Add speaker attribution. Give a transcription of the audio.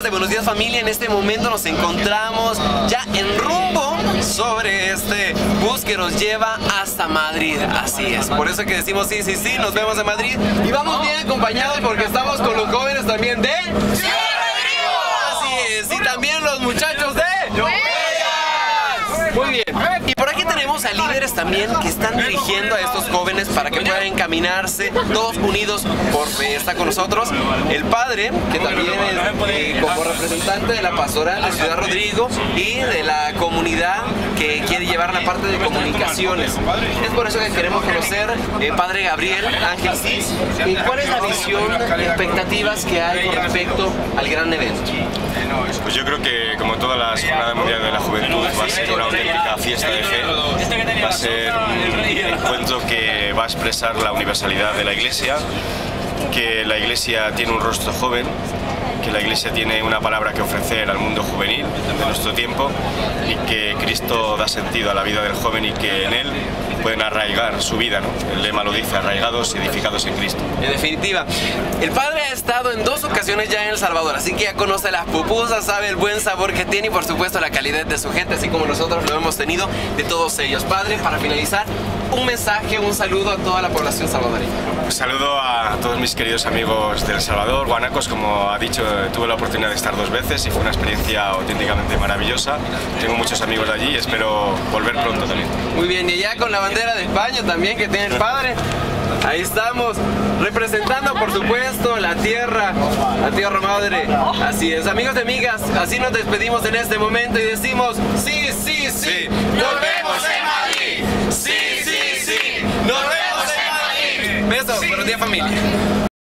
Speaker 1: de Buenos Días Familia, en este momento nos encontramos ya en rumbo sobre este bus que nos lleva hasta Madrid. Así es, por eso que decimos sí, sí, sí, nos vemos en Madrid. Y vamos bien acompañados porque estamos con los jóvenes también de... Así es, y también los muchachos de... Muy bien. Y tenemos a líderes también que están dirigiendo a estos jóvenes para que puedan encaminarse todos unidos por fe. Está con nosotros el padre, que también es eh, como representante de la pastoral de Ciudad Rodrigo y de la comunidad que quiere llevar la parte de comunicaciones. Es por eso que queremos conocer, eh, padre Gabriel Ángel Cis, y cuál es la visión, expectativas que hay con respecto al gran evento.
Speaker 2: Pues yo creo que como todas las jornadas mundiales de la juventud va a ser una auténtica fiesta de fe, va a ser un encuentro que va a expresar la universalidad de la Iglesia, que la Iglesia tiene un rostro joven, que la Iglesia tiene una palabra que ofrecer al mundo juvenil de nuestro tiempo y que Cristo da sentido a la vida del joven y que en él pueden arraigar su vida, ¿no? El lema lo dice, arraigados y edificados en Cristo.
Speaker 1: En definitiva, el padre ha estado en dos ocasiones ya en El Salvador, así que ya conoce las pupusas, sabe el buen sabor que tiene y por supuesto la calidad de su gente, así como nosotros lo hemos tenido de todos ellos. Padre, para finalizar, un mensaje, un saludo a toda la población salvadoreña.
Speaker 2: Un saludo a todos mis queridos amigos de El Salvador, Guanacos, como ha dicho, tuve la oportunidad de estar dos veces y fue una experiencia auténticamente maravillosa. Tengo muchos amigos de allí y espero volver pronto también.
Speaker 1: Muy bien, y ya con la bandera de España también que tiene el padre. Ahí estamos, representando por supuesto la tierra, la tierra madre. Así es, amigos y amigas, así nos despedimos en este momento y decimos, sí, sí, sí, nos vemos en Madrid. Sí, sí, sí, nos vemos en Madrid. Beso, buenos días familia.